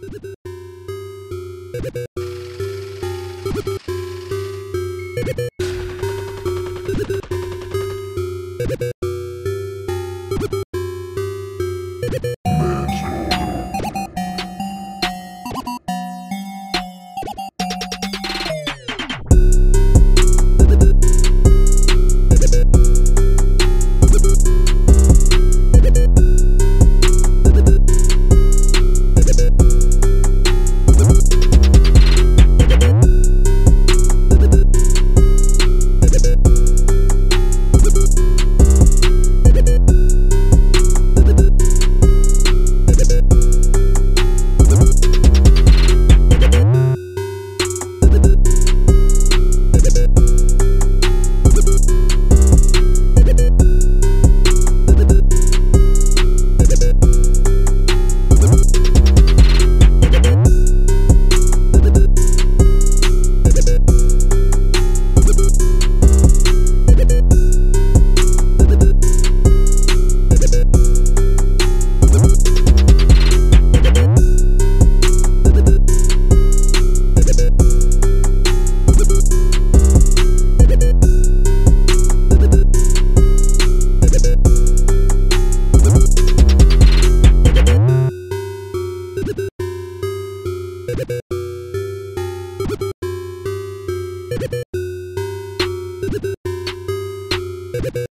ピピピ。you